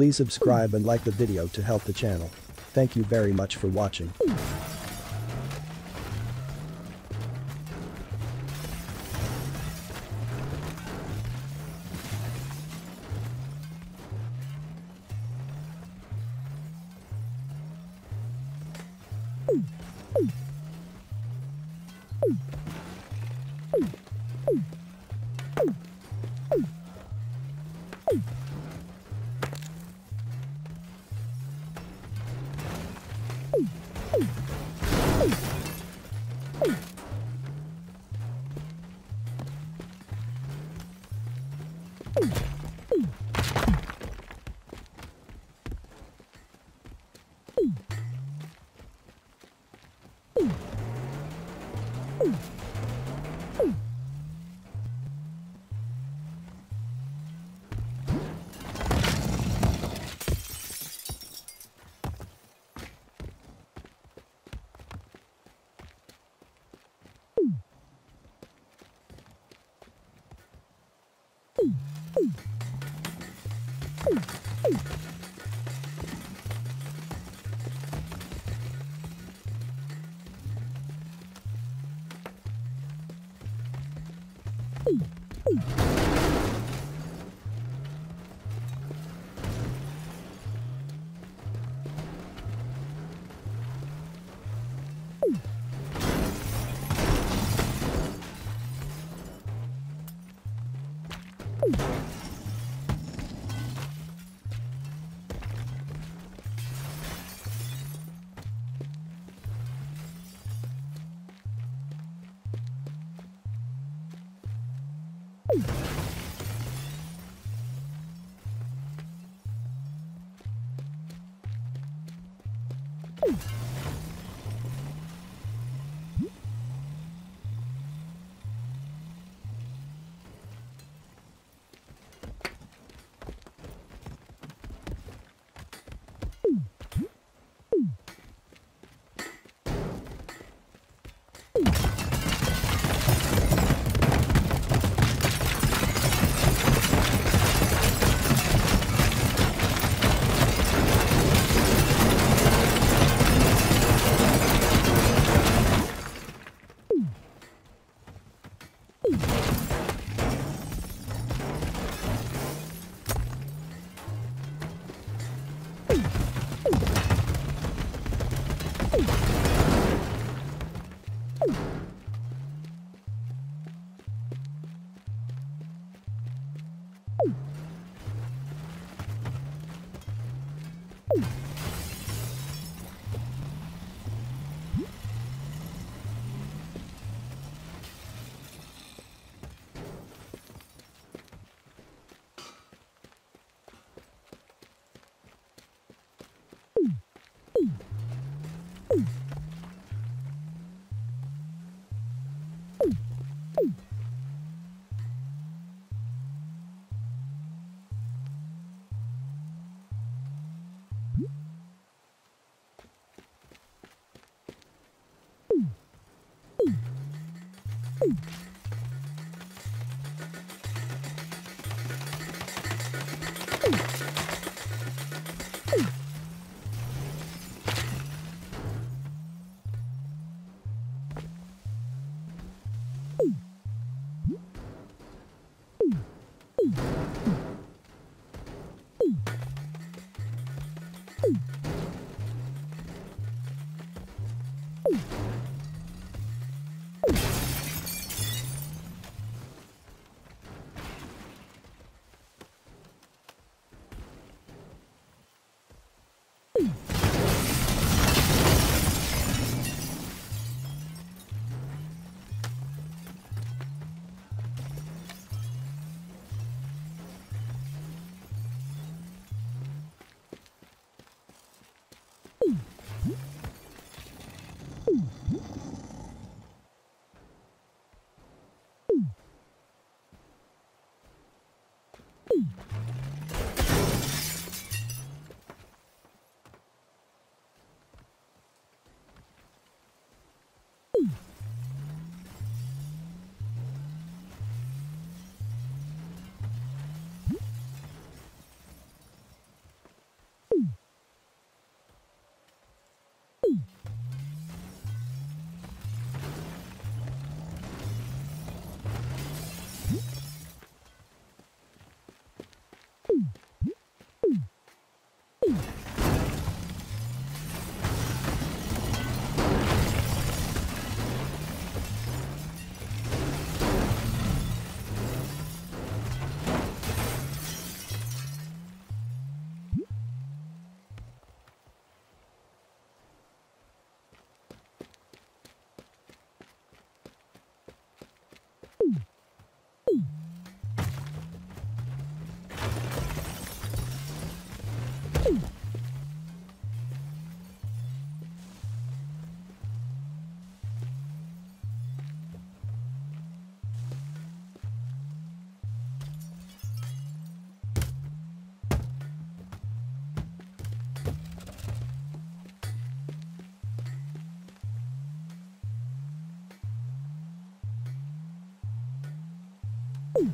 Please subscribe and like the video to help the channel. Thank you very much for watching. Ooh. Oh! Ooh. you. you you. you Ooh.